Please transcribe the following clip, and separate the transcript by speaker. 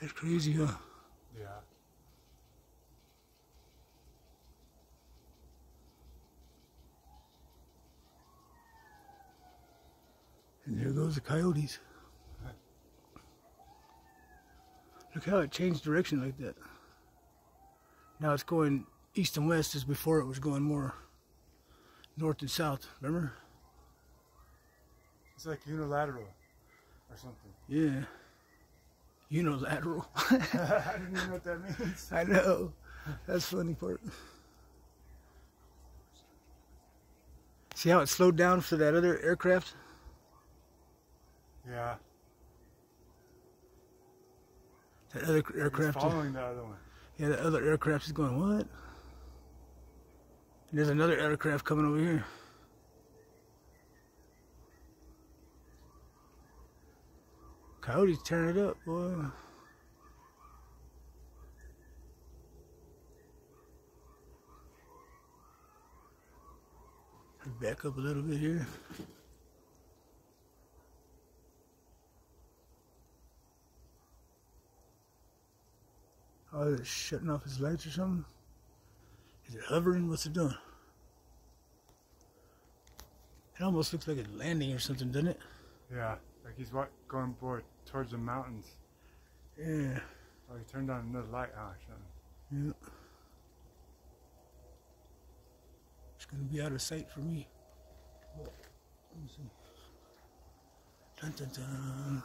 Speaker 1: That's crazy, huh?
Speaker 2: Yeah.
Speaker 1: And there goes the coyotes. Look how it changed direction like that. Now it's going east and west as before it was going more north and south, remember?
Speaker 2: It's like unilateral or something.
Speaker 1: Yeah. Unilateral.
Speaker 2: I didn't even know what that means.
Speaker 1: I know. That's the funny part. See how it slowed down for that other aircraft?
Speaker 2: Yeah.
Speaker 1: That other aircraft.
Speaker 2: following the other one.
Speaker 1: Yeah, the other aircraft is going, what? And there's another aircraft coming over here. Coyotes tearing it up, boy. Back up a little bit here. Oh, it's shutting off his lights or something? Is it hovering? What's it doing? It almost looks like it's landing or something, doesn't it?
Speaker 2: Yeah. Like he's going board towards the mountains.
Speaker 1: Yeah.
Speaker 2: Oh, he turned on another light. Oh, shit.
Speaker 1: Yeah. It's gonna be out of sight for me. Let me see. Dun, dun, dun.